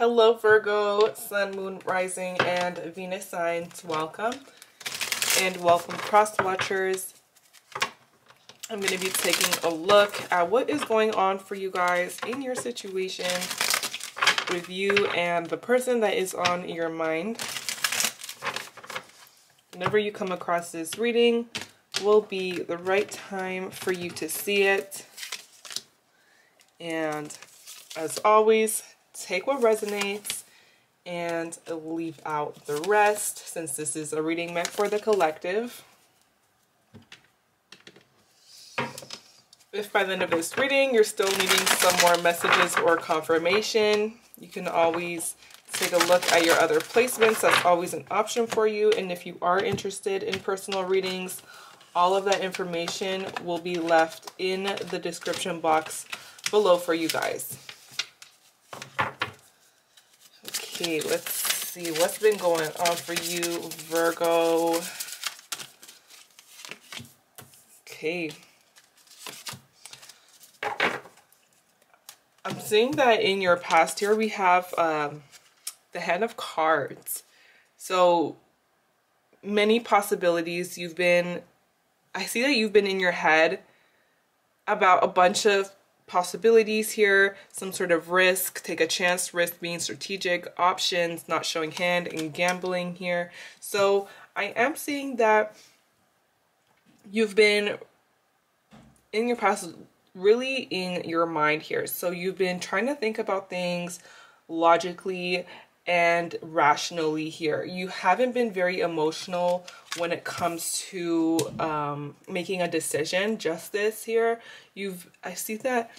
Hello Virgo, Sun, Moon, Rising, and Venus signs. Welcome. And welcome cross watchers. I'm going to be taking a look at what is going on for you guys in your situation with you and the person that is on your mind. Whenever you come across this reading will be the right time for you to see it. And as always, take what resonates and leave out the rest since this is a reading meant for the collective. If by the end of this reading you're still needing some more messages or confirmation, you can always take a look at your other placements. That's always an option for you. And if you are interested in personal readings, all of that information will be left in the description box below for you guys. Okay, let's see what's been going on for you, Virgo. Okay. I'm seeing that in your past here we have um, the Hand of Cards. So many possibilities. You've been, I see that you've been in your head about a bunch of possibilities here, some sort of risk, take a chance, risk being strategic, options, not showing hand, and gambling here. So I am seeing that you've been in your past really in your mind here. So you've been trying to think about things logically and rationally here. You haven't been very emotional when it comes to um, making a decision, justice here. You've, I see that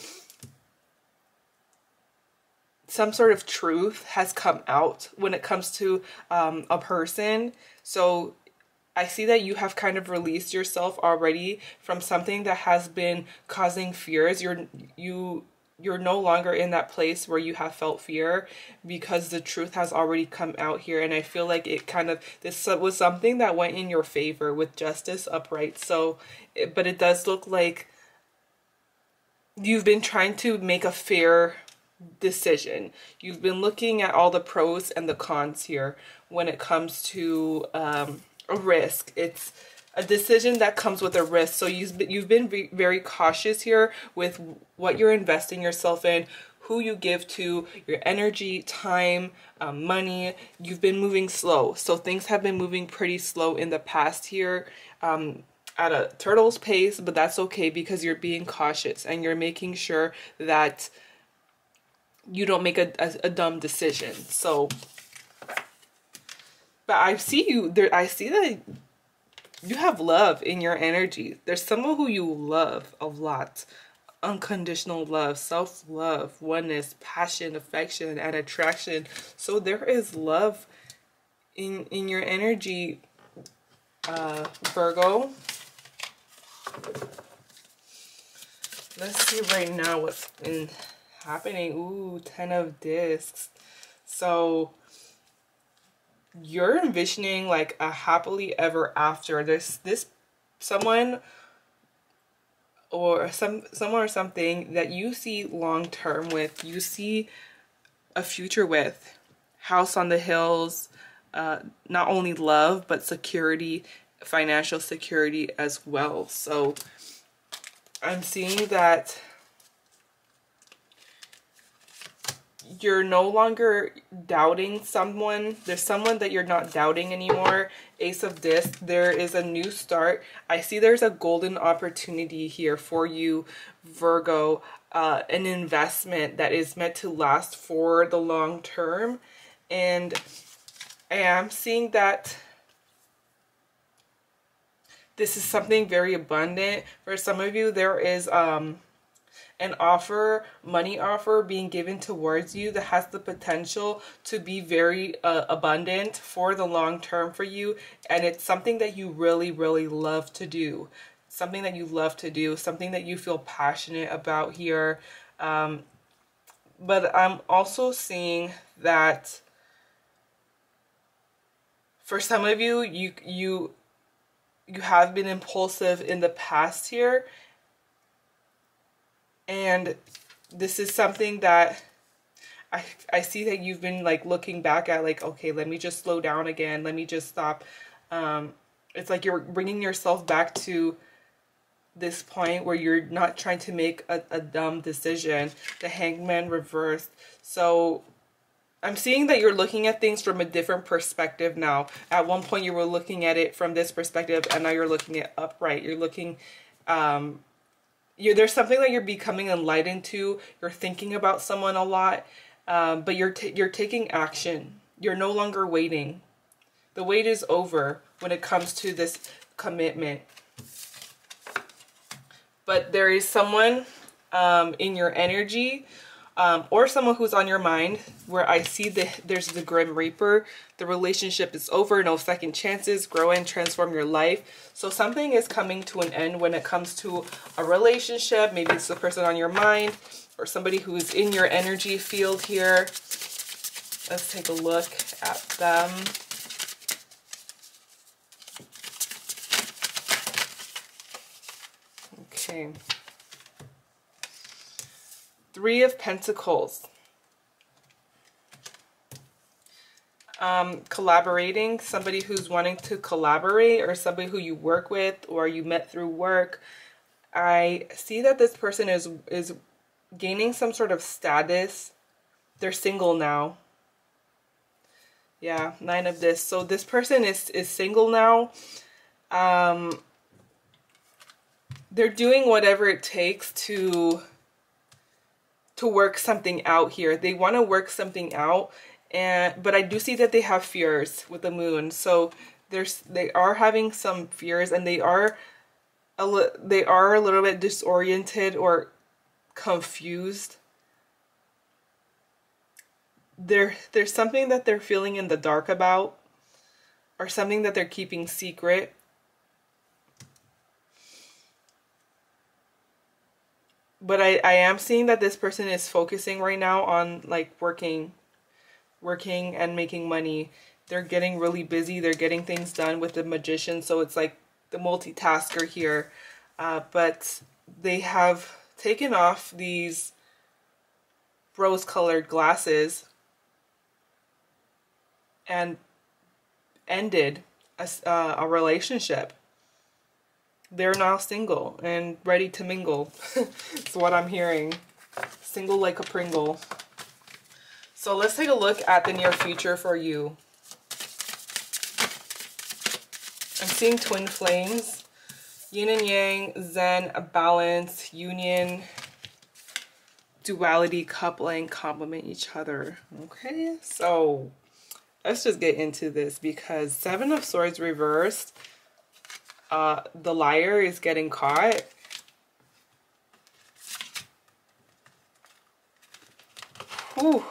some sort of truth has come out when it comes to um, a person. So I see that you have kind of released yourself already from something that has been causing fears. You're you you're no longer in that place where you have felt fear because the truth has already come out here. And i feel like it kind of this was something that went in your favor with justice upright. So but it does look like you've been trying to make a fair decision. You've been looking at all the pros and the cons here when it comes to um, a risk. It's a decision that comes with a risk. So you've been, you've been very cautious here with what you're investing yourself in, who you give to, your energy, time, um, money. You've been moving slow. So things have been moving pretty slow in the past here. Um, at a turtle's pace, but that's okay because you're being cautious and you're making sure that you don't make a, a, a dumb decision. So, but I see you there. I see that you have love in your energy. There's someone who you love a lot. Unconditional love, self love, oneness, passion, affection, and attraction. So there is love in in your energy, uh, Virgo. Let's see right now what's been happening. Ooh, Ten of Discs. So you're envisioning like a happily ever after. There's this someone or some someone or something that you see long term with, you see a future with. House on the hills, uh, not only love but security, financial security as well. So I'm seeing that you're no longer doubting someone. There's someone that you're not doubting anymore. Ace of Disc, there is a new start. I see there's a golden opportunity here for you, Virgo. Uh, an investment that is meant to last for the long term. And I am seeing that this is something very abundant. For some of you, there is... um an offer, money offer being given towards you that has the potential to be very uh, abundant for the long term for you. And it's something that you really, really love to do. Something that you love to do, something that you feel passionate about here. Um, but I'm also seeing that for some of you, you, you, you have been impulsive in the past here and this is something that I, I see that you've been like looking back at like, okay, let me just slow down again. Let me just stop. Um, it's like you're bringing yourself back to this point where you're not trying to make a, a dumb decision. The hangman reversed. So I'm seeing that you're looking at things from a different perspective now. At one point you were looking at it from this perspective and now you're looking at upright. You're looking um you there's something that you're becoming enlightened to. You're thinking about someone a lot. Um, but you're you're taking action. You're no longer waiting. The wait is over when it comes to this commitment. But there is someone um, in your energy um, or someone who's on your mind where I see that there's the Grim Reaper. The relationship is over, no second chances, grow and transform your life. So something is coming to an end when it comes to a relationship. Maybe it's the person on your mind or somebody who is in your energy field here. Let's take a look at them. Okay. Three of Pentacles. Um, collaborating, somebody who's wanting to collaborate or somebody who you work with or you met through work. I see that Discs person is is gaining some sort of status. They're single now. Yeah, nine of this. So this person is is single now. Um they're doing whatever it takes to to work something out here. They want to work something out and but I do see that they have fears with the moon. So there's they are having some fears and they are a they are a little bit disoriented or confused. There there's something that they're feeling in the dark about or something that they're keeping secret. But I, I am seeing that this person is focusing right now on like working working and making money. They're getting really busy. They're getting things done with the magician. So it's like the multitasker here. Uh, but they have taken off these rose colored glasses and ended a, uh, a relationship. They're now single and ready to mingle. That's what I'm hearing. Single like a Pringle. So let's take a look at the near future for you. I'm seeing twin flames yin and yang, zen, a balance, union, duality, coupling, complement each other. Okay, so let's just get into this because Seven of Swords reversed, uh, the liar is getting caught. Whew,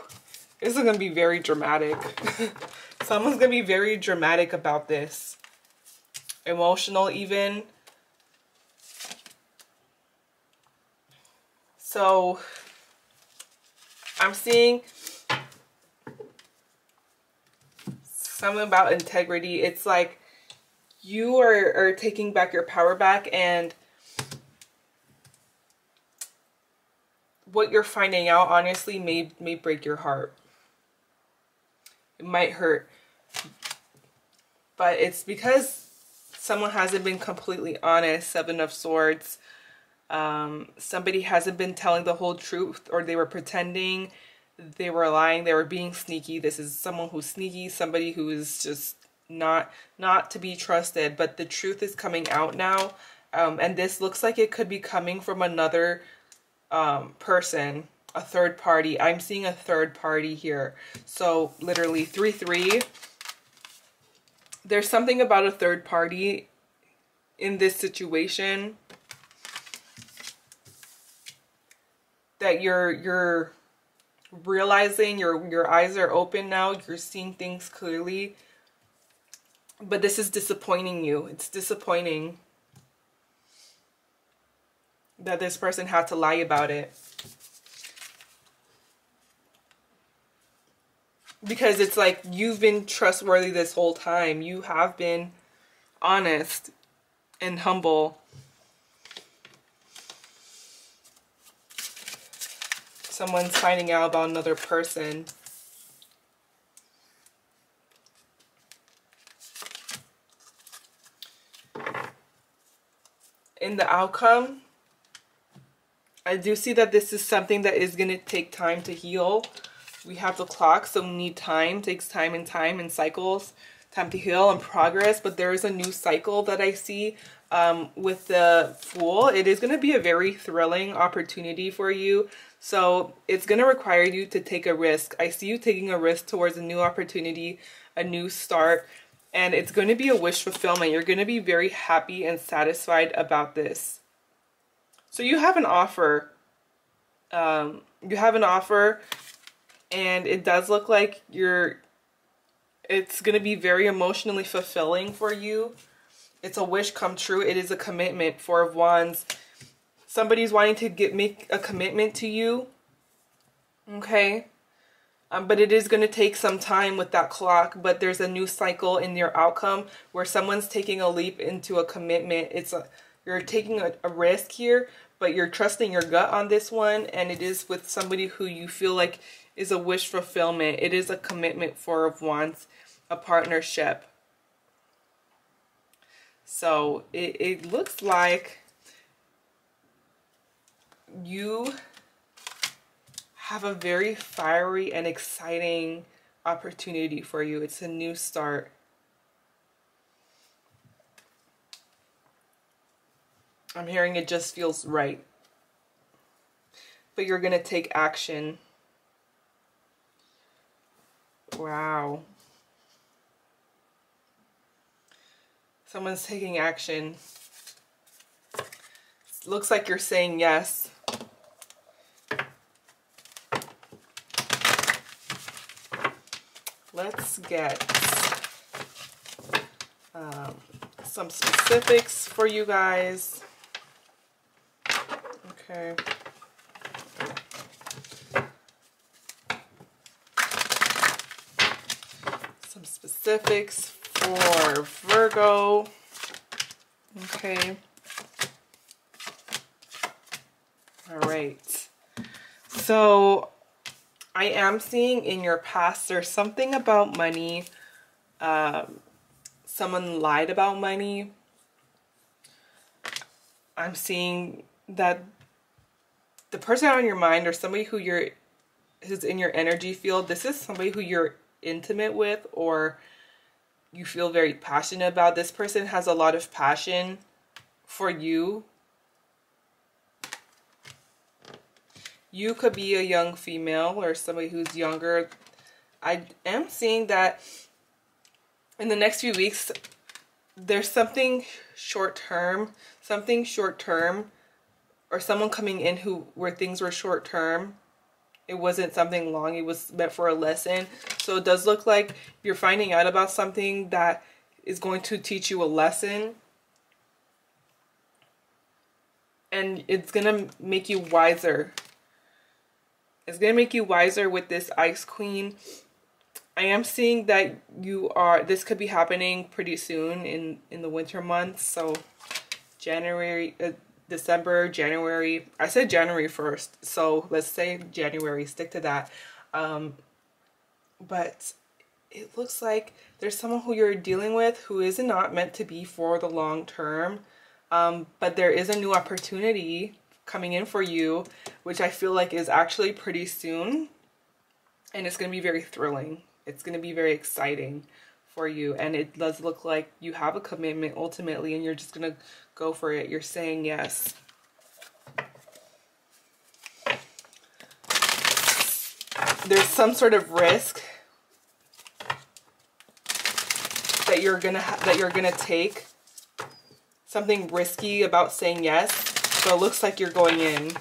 this is going to be very dramatic. Someone's going to be very dramatic about this. Emotional even. So I'm seeing something about integrity. It's like you are, are taking back your power back and what you're finding out honestly may may break your heart. It might hurt. But it's because someone hasn't been completely honest, Seven of Swords um, somebody hasn't been telling the whole truth or they were pretending they were lying they were being sneaky this is someone who's sneaky somebody who is just not not to be trusted but the truth is coming out now. Um, and this looks like it could be coming from another um, person a third party. I'm seeing a third party here. So literally three three. There's something about a third party in this situation that you're you're realizing your your eyes are open now. You're seeing things clearly but this is disappointing you. It's disappointing that this person had to lie about it. Because it's like you've been trustworthy this whole time. You have been honest and humble. Someone's finding out about another person. In the outcome, I do see that this is something that is going to take time to heal. We have the clock, so we need time. takes time and time and cycles. Time to heal and progress, but there is a new cycle that I see um, with the Fool. It is going to be a very thrilling opportunity for you. So it's going to require you to take a risk. I see you taking a risk towards a new opportunity, a new start, and it's going to be a wish fulfillment. You're going to be very happy and satisfied about this. So you have an offer. Um, you have an offer, and it does look like you're. It's going to be very emotionally fulfilling for you. It's a wish come true. It is a commitment. Four of Wands. Somebody's wanting to get make a commitment to you. Okay. Um, but it is going to take some time with that clock. But there's a new cycle in your outcome where someone's taking a leap into a commitment. It's a you're taking a, a risk here, but you're trusting your gut on this one, and it is with somebody who you feel like is a wish fulfillment. It is a commitment four of wands, a partnership. So it, it looks like you have a very fiery and exciting opportunity for you. It's a new start. I'm hearing it just feels right. But you're going to take action. Wow. Someone's taking action. Looks like you're saying yes. Let's get um, some specifics for you guys. Okay. Some specifics for Virgo. Okay. All right. So I am seeing in your past there's something about money. Um, someone lied about money. I'm seeing that the person on your mind or somebody who you're who's in your energy field, this is somebody who you're intimate with or you feel very passionate about. This person has a lot of passion for you. You could be a young female or somebody who's younger. I am seeing that in the next few weeks, there's something short term, something short term, or someone coming in who where things were short term it wasn't something long it was meant for a lesson. So it does look like you're finding out about something that is going to teach you a lesson. And it's gonna make you wiser it's gonna make you wiser with this ice queen i am seeing that you are this could be happening pretty soon in in the winter months so january uh, December, January. I said January 1st, so let's say January, stick to that. Um, but it looks like there's someone who you're dealing with who is not meant to be for the long term. Um, but there is a new opportunity coming in for you, which I feel like is actually pretty soon. And it's going to be very thrilling. It's going to be very exciting for you. And it does look like you have a commitment ultimately, and you're just going to go for it. You're saying yes. There's some sort of risk that you're gonna that you're gonna take. Something risky about saying yes. So it looks like you're going in.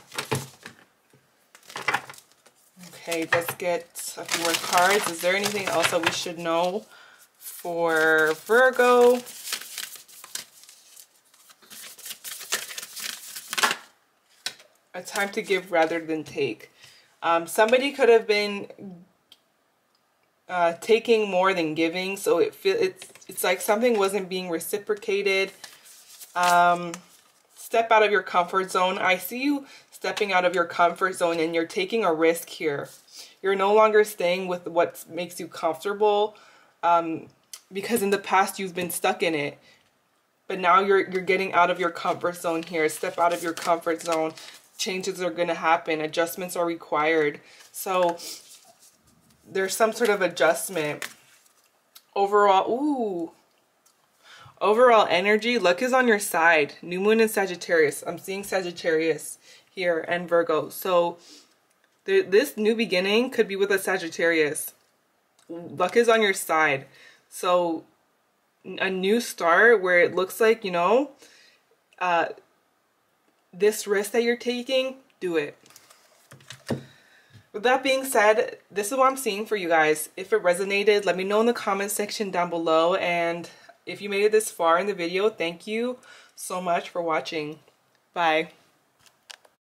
Okay, let's get a few more cards. Is there anything else that we should know for Virgo? a time to give rather than take. Um, somebody could have been uh, taking more than giving, so it feel it's it's like something wasn't being reciprocated. Um, step out of your comfort zone. I see you stepping out of your comfort zone and you're taking a risk here. You're no longer staying with what makes you comfortable um, because in the past you've been stuck in it. But now you're you're getting out of your comfort zone here. Step out of your comfort zone. Changes are going to happen. Adjustments are required. So there's some sort of adjustment. Overall, ooh. Overall energy, luck is on your side. New moon in Sagittarius. I'm seeing Sagittarius here and Virgo. So th this new beginning could be with a Sagittarius. Luck is on your side. So a new start where it looks like, you know, uh, this risk that you're taking, do it. With that being said, this is what I'm seeing for you guys. If it resonated, let me know in the comment section down below. And if you made it this far in the video, thank you so much for watching. Bye.